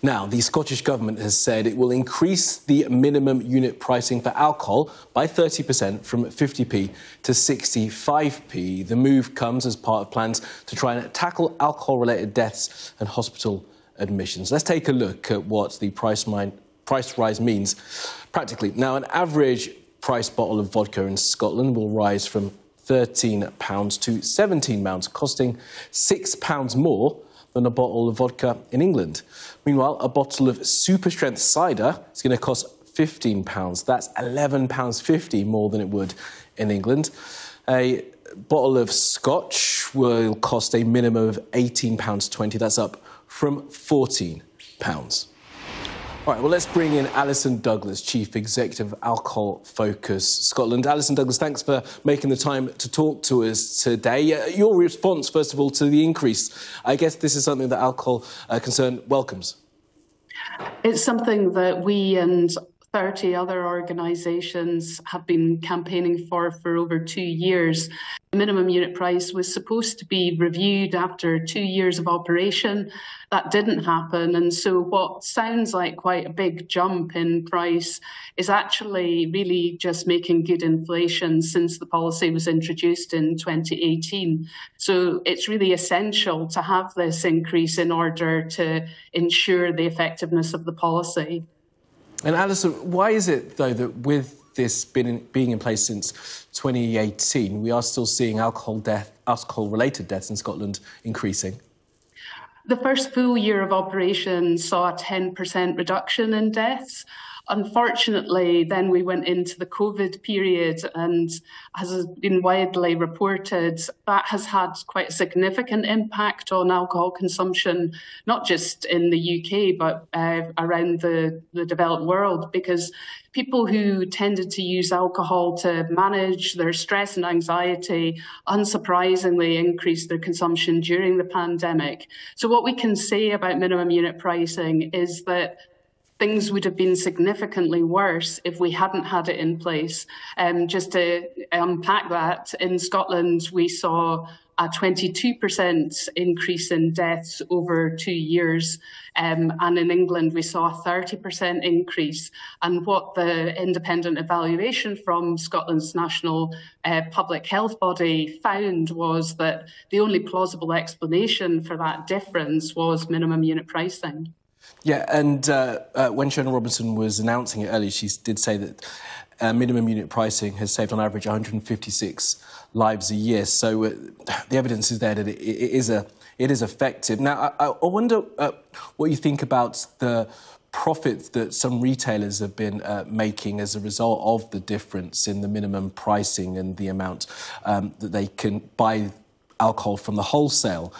Now, the Scottish Government has said it will increase the minimum unit pricing for alcohol by 30% from 50p to 65p. The move comes as part of plans to try and tackle alcohol related deaths and hospital admissions. Let's take a look at what the price, price rise means practically. Now, an average price bottle of vodka in Scotland will rise from £13 to £17, costing £6 more than a bottle of vodka in England. Meanwhile, a bottle of super strength cider is going to cost £15. That's £11.50 more than it would in England. A bottle of scotch will cost a minimum of £18.20. That's up from £14. All right, well, let's bring in Alison Douglas, Chief Executive of Alcohol Focus Scotland. Alison Douglas, thanks for making the time to talk to us today. Uh, your response, first of all, to the increase. I guess this is something that Alcohol uh, Concern welcomes. It's something that we and 30 other organisations have been campaigning for for over two years. The minimum unit price was supposed to be reviewed after two years of operation. That didn't happen. And so, what sounds like quite a big jump in price is actually really just making good inflation since the policy was introduced in 2018. So, it's really essential to have this increase in order to ensure the effectiveness of the policy. And Alison, why is it, though, that with this been being in place since 2018, we are still seeing alcohol death, alcohol-related deaths in Scotland increasing? The first full year of operation saw a 10% reduction in deaths. Unfortunately, then we went into the COVID period, and as has been widely reported, that has had quite a significant impact on alcohol consumption, not just in the UK, but uh, around the, the developed world, because people who tended to use alcohol to manage their stress and anxiety unsurprisingly increased their consumption during the pandemic. So, what we can say about minimum unit pricing is that things would have been significantly worse if we hadn't had it in place. Um, just to unpack that, in Scotland, we saw a 22% increase in deaths over two years. Um, and in England, we saw a 30% increase. And what the independent evaluation from Scotland's national uh, public health body found was that the only plausible explanation for that difference was minimum unit pricing. Yeah, and uh, uh, when Shona Robison was announcing it earlier, she did say that uh, minimum unit pricing has saved on average 156 lives a year. So uh, the evidence is there that it, it is a it is effective. Now, I, I wonder uh, what you think about the profits that some retailers have been uh, making as a result of the difference in the minimum pricing and the amount um, that they can buy alcohol from the wholesale.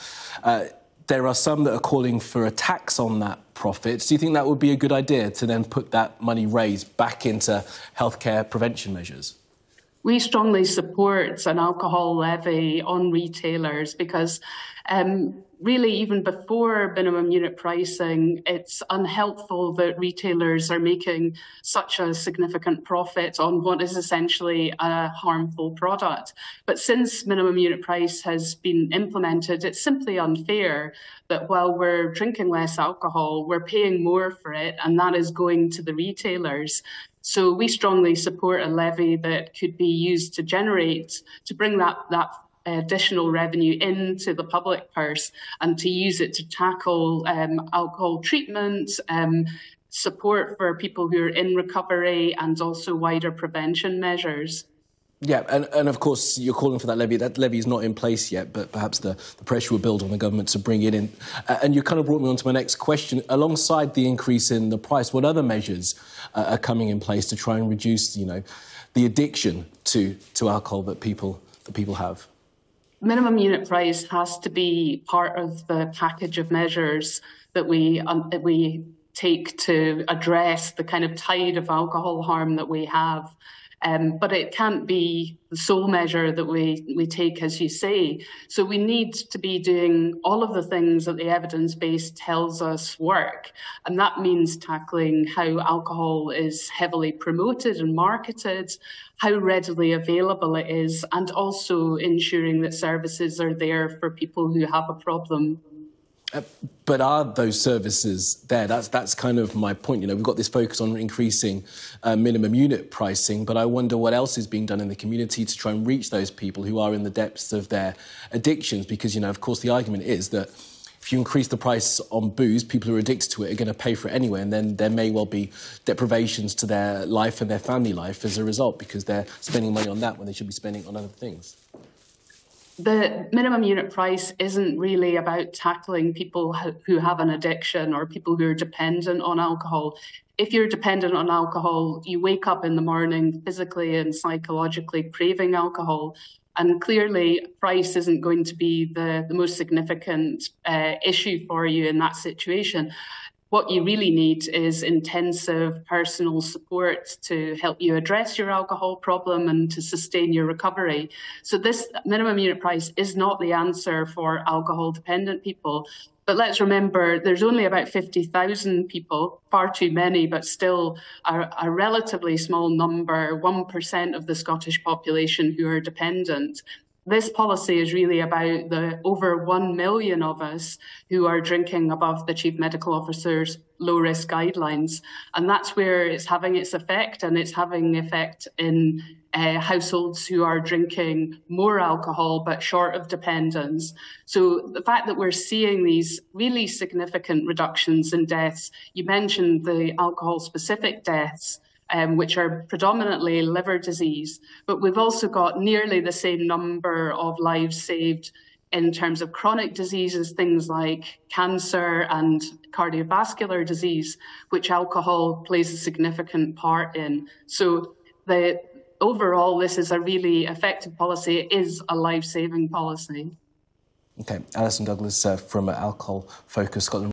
Uh, there are some that are calling for a tax on that profit. Do you think that would be a good idea to then put that money raised back into healthcare prevention measures? We strongly support an alcohol levy on retailers because um, really, even before minimum unit pricing, it's unhelpful that retailers are making such a significant profit on what is essentially a harmful product. But since minimum unit price has been implemented, it's simply unfair that while we're drinking less alcohol, we're paying more for it, and that is going to the retailers. So we strongly support a levy that could be used to generate, to bring that, that additional revenue into the public purse and to use it to tackle um, alcohol treatment, um, support for people who are in recovery, and also wider prevention measures. Yeah, and, and of course you're calling for that levy. That levy is not in place yet, but perhaps the, the pressure will build on the government to bring it in. And you kind of brought me on to my next question. Alongside the increase in the price, what other measures uh, are coming in place to try and reduce, you know, the addiction to, to alcohol that people, that people have? Minimum unit price has to be part of the package of measures that we um, that we take to address the kind of tide of alcohol harm that we have. Um, but it can't be the sole measure that we, we take, as you say. So we need to be doing all of the things that the evidence base tells us work. And that means tackling how alcohol is heavily promoted and marketed, how readily available it is, and also ensuring that services are there for people who have a problem. Uh, but are those services there? That's that's kind of my point. You know, we've got this focus on increasing uh, minimum unit pricing, but I wonder what else is being done in the community to try and reach those people who are in the depths of their addictions. Because you know, of course, the argument is that if you increase the price on booze, people who are addicted to it are going to pay for it anyway, and then there may well be deprivations to their life and their family life as a result because they're spending money on that when they should be spending on other things the minimum unit price isn't really about tackling people who have an addiction or people who are dependent on alcohol. If you're dependent on alcohol, you wake up in the morning physically and psychologically craving alcohol. And clearly, price isn't going to be the, the most significant uh, issue for you in that situation. What you really need is intensive personal support to help you address your alcohol problem and to sustain your recovery. So, this minimum unit price is not the answer for alcohol dependent people. But let's remember there's only about 50,000 people, far too many, but still a, a, relatively small number, 1% of the Scottish population who are dependent. This policy is really about the over 1 million of us who are drinking above the Chief Medical Officer's low risk guidelines. And that's where it's having its effect, and it's having effect in uh, households who are drinking more alcohol but short of dependence. So the fact that we're seeing these really significant reductions in deaths, you mentioned the alcohol specific deaths um, which are predominantly liver disease. But we've also got nearly the same number of lives saved in terms of chronic diseases, things like cancer and cardiovascular disease, which alcohol plays a significant part in. So the overall, this is a really effective policy. It is a life-saving policy. Okay, Alison Douglas uh, from Alcohol Focus Scotland.